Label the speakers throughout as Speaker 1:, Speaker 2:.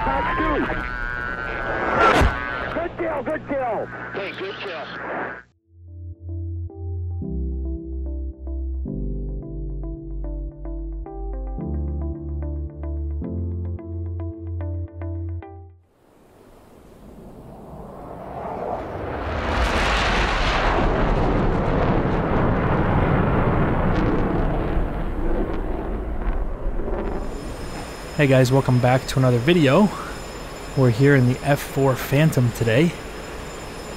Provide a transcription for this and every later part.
Speaker 1: Fox 2. Good kill, good kill.
Speaker 2: Hey, good kill.
Speaker 3: Hey guys, welcome back to another video. We're here in the F4 Phantom today,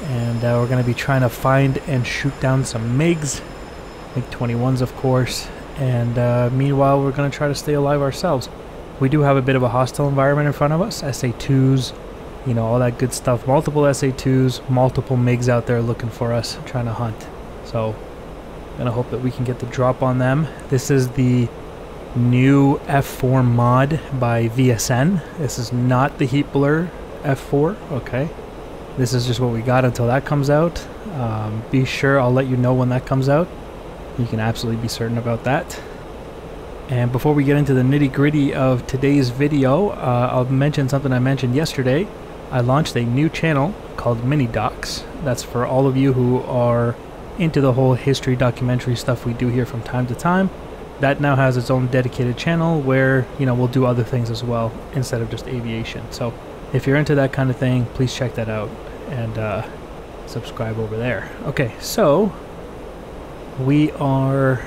Speaker 3: and uh, we're going to be trying to find and shoot down some MiGs, MiG-21s of course, and uh, meanwhile we're going to try to stay alive ourselves. We do have a bit of a hostile environment in front of us, SA-2s, you know, all that good stuff. Multiple SA-2s, multiple MiGs out there looking for us, trying to hunt. So, gonna hope that we can get the drop on them. This is the new F4 mod by VSN. This is not the Heatblur F4, okay? This is just what we got until that comes out. Um, be sure I'll let you know when that comes out. You can absolutely be certain about that. And before we get into the nitty gritty of today's video, uh, I'll mention something I mentioned yesterday. I launched a new channel called Mini Docs. That's for all of you who are into the whole history documentary stuff we do here from time to time that now has its own dedicated channel where you know we'll do other things as well instead of just aviation. So if you're into that kind of thing please check that out and uh, subscribe over there. Okay so we are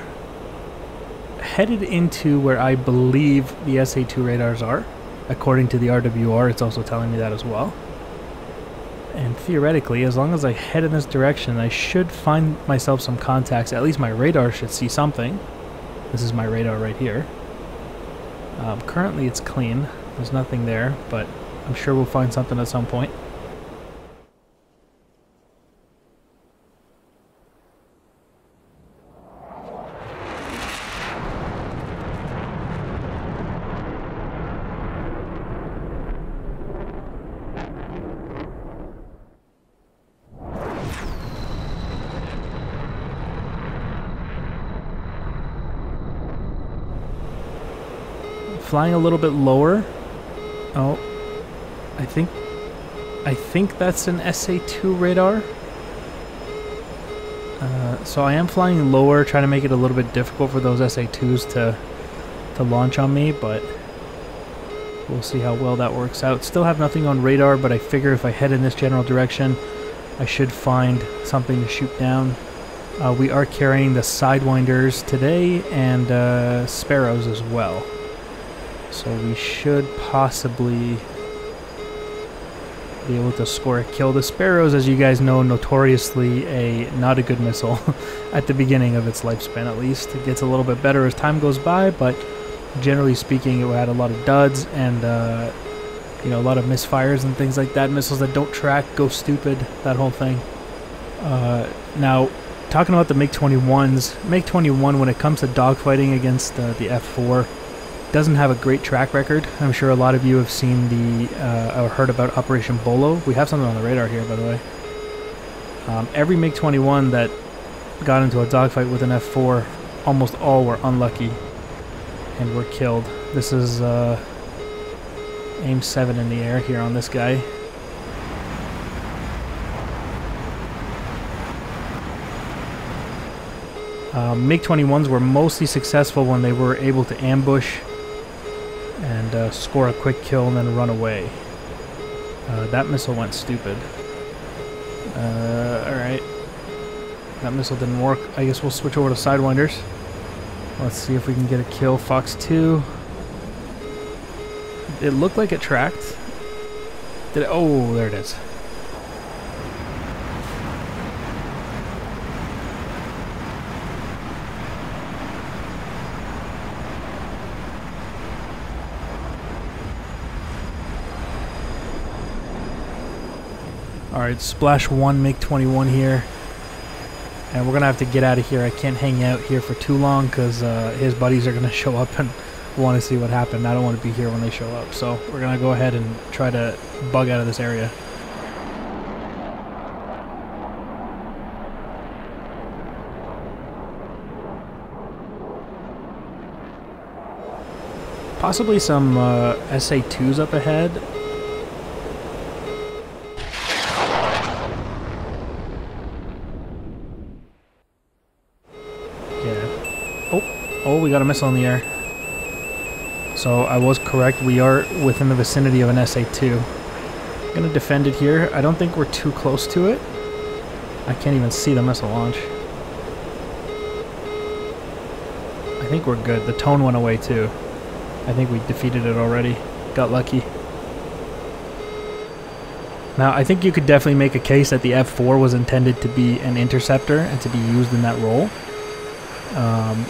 Speaker 3: headed into where I believe the SA2 radars are. According to the RWR it's also telling me that as well. And theoretically as long as I head in this direction I should find myself some contacts. At least my radar should see something this is my radar right here. Um, currently it's clean. There's nothing there, but I'm sure we'll find something at some point. Flying a little bit lower. Oh, I think, I think that's an SA-2 radar. Uh, so I am flying lower, trying to make it a little bit difficult for those SA-2s to, to launch on me, but we'll see how well that works out. Still have nothing on radar, but I figure if I head in this general direction, I should find something to shoot down. Uh, we are carrying the Sidewinders today and uh, Sparrows as well. So we should possibly be able to score a kill. The Sparrows, as you guys know, notoriously a not a good missile at the beginning of its lifespan at least. It gets a little bit better as time goes by, but generally speaking, it had a lot of duds and uh, you know a lot of misfires and things like that. Missiles that don't track go stupid. That whole thing. Uh, now, talking about the MiG-21s, MiG-21 when it comes to dogfighting against uh, the F4 doesn't have a great track record. I'm sure a lot of you have seen the uh, or heard about Operation Bolo. We have something on the radar here, by the way. Um, every MiG-21 that got into a dogfight with an F-4, almost all were unlucky and were killed. This is uh, AIM-7 in the air here on this guy. Uh, MiG-21s were mostly successful when they were able to ambush and uh, score a quick kill and then run away. Uh, that missile went stupid. Uh, alright. That missile didn't work. I guess we'll switch over to Sidewinders. Let's see if we can get a kill. Fox 2. It looked like it tracked. Did it? Oh, there it is. Alright, Splash 1, MiG-21 here. And we're going to have to get out of here. I can't hang out here for too long because uh, his buddies are going to show up and want to see what happened. I don't want to be here when they show up. So we're going to go ahead and try to bug out of this area. Possibly some uh, SA2s up ahead Oh, we got a missile in the air. So I was correct. We are within the vicinity of an SA-2. I'm going to defend it here. I don't think we're too close to it. I can't even see the missile launch. I think we're good. The tone went away too. I think we defeated it already. Got lucky. Now, I think you could definitely make a case that the F4 was intended to be an interceptor and to be used in that role. Um,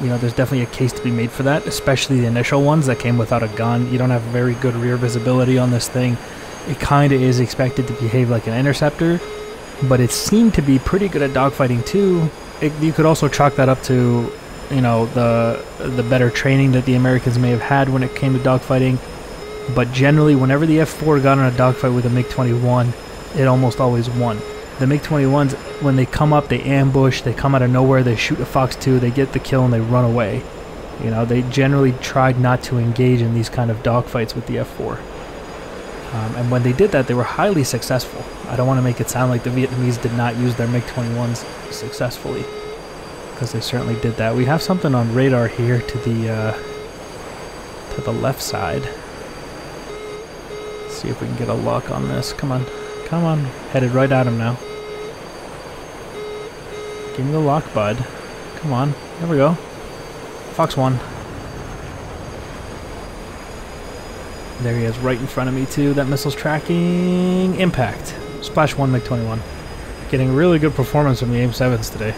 Speaker 3: you know, there's definitely a case to be made for that, especially the initial ones that came without a gun. You don't have very good rear visibility on this thing. It kind of is expected to behave like an interceptor, but it seemed to be pretty good at dogfighting too. It, you could also chalk that up to, you know, the the better training that the Americans may have had when it came to dogfighting. But generally, whenever the F4 got in a dogfight with a MiG-21, it almost always won. The MiG-21s, when they come up, they ambush, they come out of nowhere, they shoot a Fox 2, they get the kill, and they run away. You know, they generally tried not to engage in these kind of dogfights with the F4. Um, and when they did that, they were highly successful. I don't want to make it sound like the Vietnamese did not use their MiG-21s successfully, because they certainly did that. We have something on radar here to the uh, to the left side. See if we can get a lock on this. Come on, come on, headed right at him now. Give me the lock, bud. Come on, there we go. Fox 1. There he is, right in front of me too. That missile's tracking. Impact. Splash 1, MiG-21. Getting really good performance from the AIM-7s today.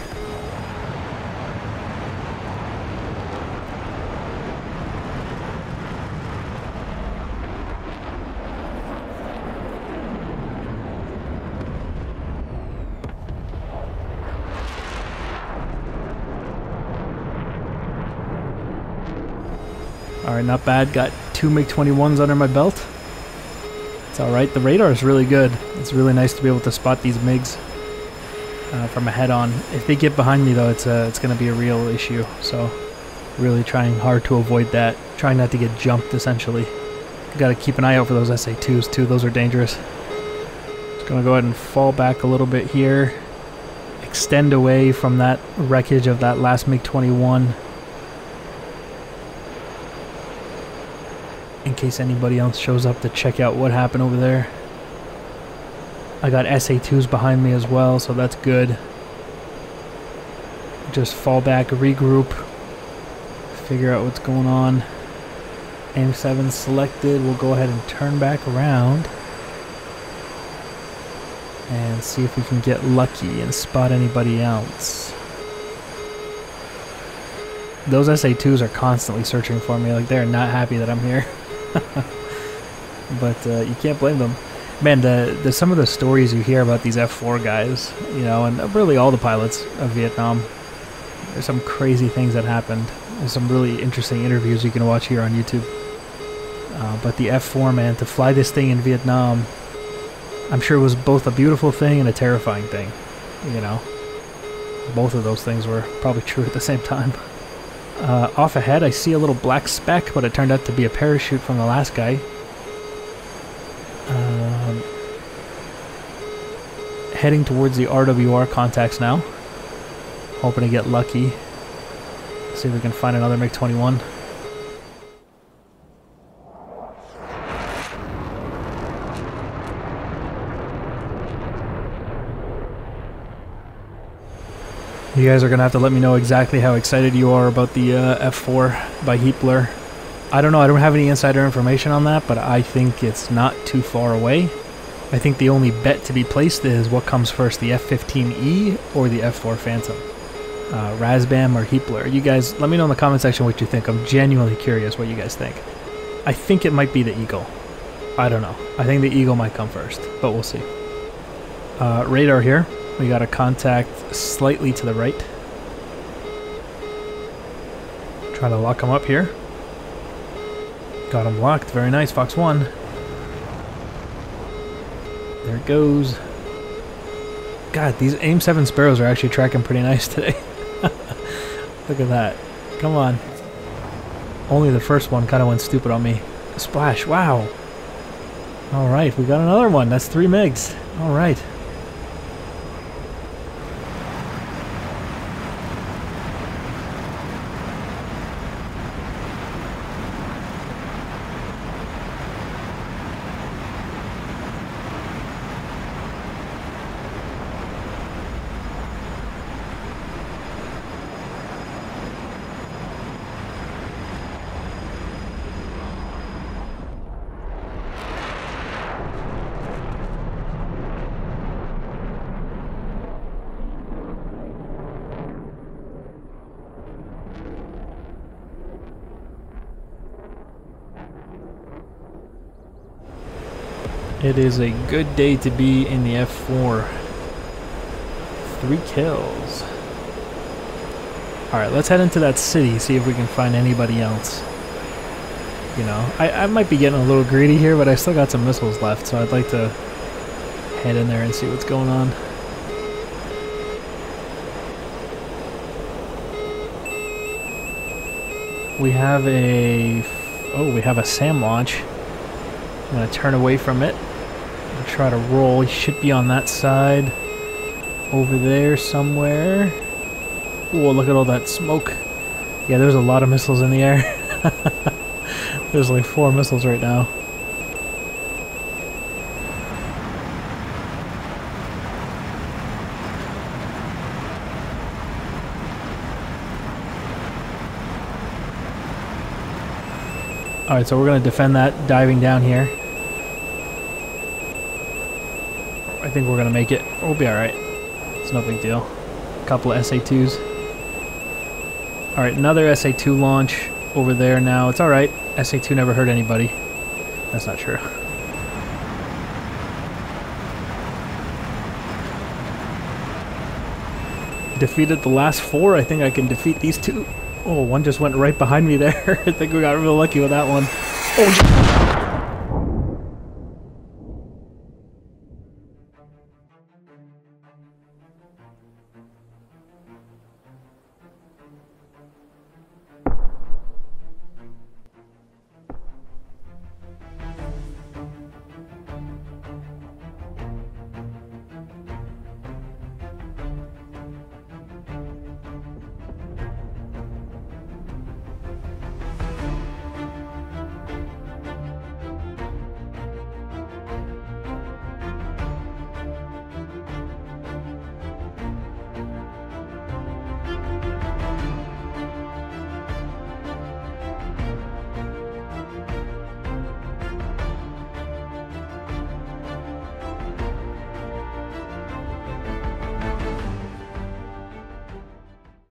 Speaker 3: Alright, not bad. Got two MiG-21s under my belt. It's alright. The radar is really good. It's really nice to be able to spot these MiGs uh, from a head-on. If they get behind me, though, it's, uh, it's going to be a real issue. So, really trying hard to avoid that. Trying not to get jumped, essentially. Got to keep an eye out for those SA-2s, too. Those are dangerous. Just going to go ahead and fall back a little bit here. Extend away from that wreckage of that last MiG-21. Case anybody else shows up to check out what happened over there. I got SA2s behind me as well, so that's good. Just fall back, regroup, figure out what's going on. AIM-7 selected, we'll go ahead and turn back around and see if we can get lucky and spot anybody else. Those SA2s are constantly searching for me, like they're not happy that I'm here. but uh, you can't blame them. Man, the, the some of the stories you hear about these F4 guys, you know, and really all the pilots of Vietnam, there's some crazy things that happened. There's some really interesting interviews you can watch here on YouTube. Uh, but the F4, man, to fly this thing in Vietnam, I'm sure it was both a beautiful thing and a terrifying thing. You know, both of those things were probably true at the same time. Uh, off ahead, I see a little black speck, but it turned out to be a parachute from the last guy. Um, heading towards the RWR contacts now. Hoping to get lucky. See if we can find another MiG-21. You guys are going to have to let me know exactly how excited you are about the uh, F4 by Heatblur. I don't know, I don't have any insider information on that, but I think it's not too far away. I think the only bet to be placed is what comes first, the F-15E or the F-4 Phantom. Uh, Razbam or Heatblur. You guys, let me know in the comment section what you think. I'm genuinely curious what you guys think. I think it might be the Eagle. I don't know. I think the Eagle might come first, but we'll see. Uh, radar here. We got a contact slightly to the right. Try to lock him up here. Got him locked. Very nice, Fox 1. There it goes. God, these AIM-7 Sparrows are actually tracking pretty nice today. Look at that. Come on. Only the first one kind of went stupid on me. Splash, wow. Alright, we got another one. That's three MiGs. Alright. It is a good day to be in the F4. Three kills. Alright, let's head into that city, see if we can find anybody else. You know, I, I might be getting a little greedy here, but I still got some missiles left, so I'd like to head in there and see what's going on. We have a... Oh, we have a SAM launch. I'm going to turn away from it. And try to roll. He should be on that side. Over there somewhere. Oh, look at all that smoke. Yeah, there's a lot of missiles in the air. there's like four missiles right now. Alright, so we're going to defend that diving down here. Think we're to make it. We'll be alright. It's no big deal. A couple of SA-2s. Alright, another SA-2 launch over there now. It's alright. SA-2 never hurt anybody. That's not true. Defeated the last four. I think I can defeat these two. Oh, one just went right behind me there. I think we got real lucky with that one. Oh,